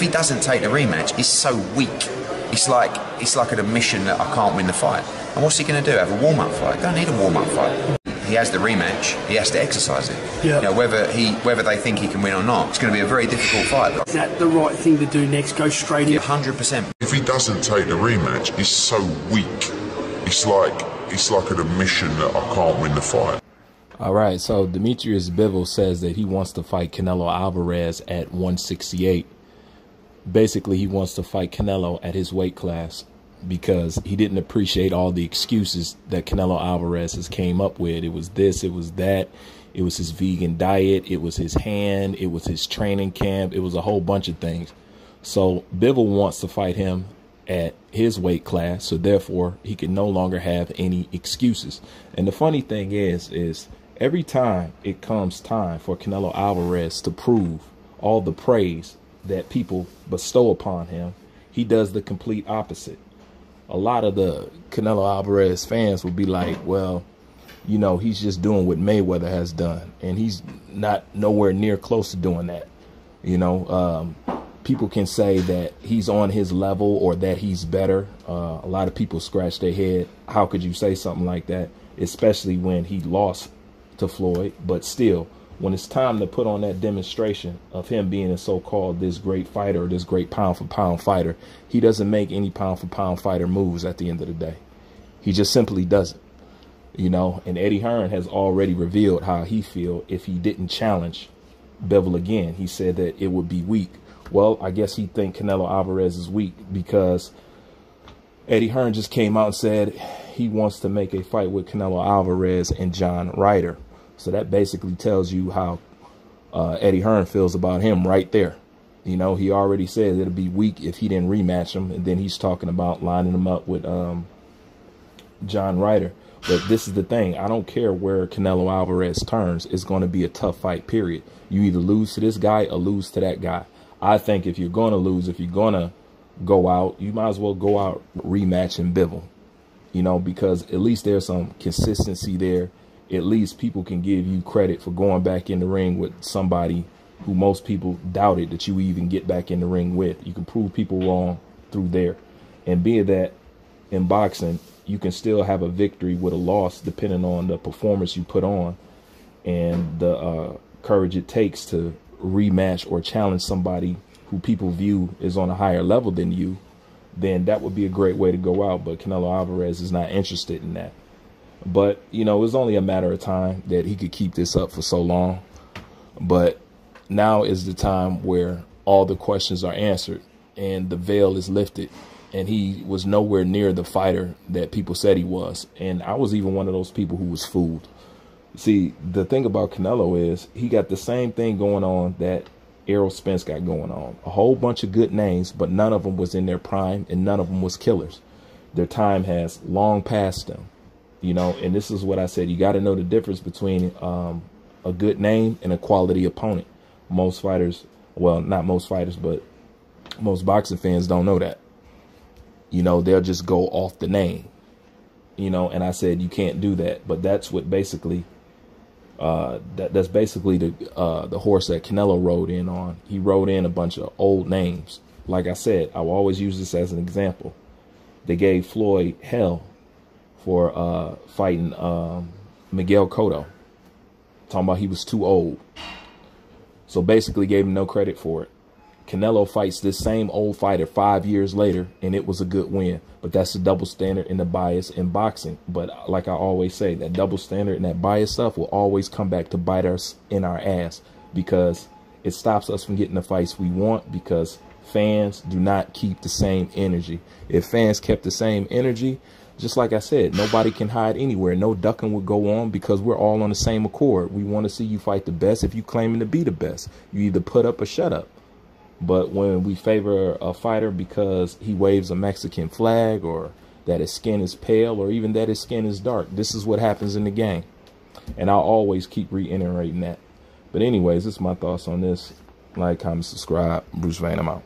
he doesn't take the rematch, it's so weak. It's like it's like an admission that I can't win the fight. And what's he going to do? Have a warm up fight? Don't need a warm up fight. He has the rematch. He has to exercise it. Yeah. You know, whether he whether they think he can win or not, it's going to be a very difficult fight. Is that the right thing to do next? Go straight in. Hundred percent. If he doesn't take the rematch, he's so weak. It's like it's like an admission that I can't win the fight. All right, so Demetrius Bivol says that he wants to fight Canelo Alvarez at 168. Basically, he wants to fight Canelo at his weight class because he didn't appreciate all the excuses that Canelo Alvarez has came up with. It was this, it was that, it was his vegan diet, it was his hand, it was his training camp, it was a whole bunch of things. So Bivol wants to fight him at his weight class, so therefore he can no longer have any excuses. And the funny thing is, is every time it comes time for Canelo Alvarez to prove all the praise that people bestow upon him, he does the complete opposite a lot of the Canelo Alvarez fans will be like, well, you know, he's just doing what Mayweather has done, and he's not nowhere near close to doing that. You know, um, people can say that he's on his level or that he's better. Uh, a lot of people scratch their head. How could you say something like that? Especially when he lost to Floyd, but still, when it's time to put on that demonstration of him being a so-called this great fighter or this great pound for pound fighter, he doesn't make any pound for pound fighter moves at the end of the day. He just simply doesn't. You know, and Eddie Hearn has already revealed how he feel if he didn't challenge Bivol again. He said that it would be weak. Well, I guess he think Canelo Alvarez is weak because Eddie Hearn just came out and said he wants to make a fight with Canelo Alvarez and John Ryder. So that basically tells you how uh, Eddie Hearn feels about him right there. You know, he already said it'd be weak if he didn't rematch him. And then he's talking about lining him up with um, John Ryder. But this is the thing. I don't care where Canelo Alvarez turns. It's going to be a tough fight, period. You either lose to this guy or lose to that guy. I think if you're going to lose, if you're going to go out, you might as well go out rematching Bivol. You know, because at least there's some consistency there at least people can give you credit for going back in the ring with somebody who most people doubted that you even get back in the ring with. You can prove people wrong through there. And being that in boxing, you can still have a victory with a loss depending on the performance you put on and the uh, courage it takes to rematch or challenge somebody who people view is on a higher level than you, then that would be a great way to go out. But Canelo Alvarez is not interested in that. But, you know, it was only a matter of time that he could keep this up for so long. But now is the time where all the questions are answered and the veil is lifted. And he was nowhere near the fighter that people said he was. And I was even one of those people who was fooled. See, the thing about Canelo is he got the same thing going on that Errol Spence got going on. A whole bunch of good names, but none of them was in their prime and none of them was killers. Their time has long passed them you know, and this is what I said. You got to know the difference between um, a good name and a quality opponent. Most fighters, well, not most fighters, but most boxing fans don't know that. You know, they'll just go off the name. You know, and I said you can't do that, but that's what basically uh, that that's basically the uh, the horse that Canelo rode in on. He rode in a bunch of old names. Like I said, I will always use this as an example. They gave Floyd hell for uh, fighting um, Miguel Cotto. Talking about he was too old. So basically gave him no credit for it. Canelo fights this same old fighter five years later, and it was a good win. But that's the double standard and the bias in boxing. But like I always say, that double standard and that bias stuff will always come back to bite us in our ass because it stops us from getting the fights we want because fans do not keep the same energy. If fans kept the same energy, just like I said, nobody can hide anywhere. No ducking would go on because we're all on the same accord. We want to see you fight the best if you claiming to be the best. You either put up or shut up. But when we favor a fighter because he waves a Mexican flag or that his skin is pale or even that his skin is dark, this is what happens in the game. And I'll always keep reiterating that. But anyways, this is my thoughts on this. Like, comment, subscribe. Bruce Vane, I'm out.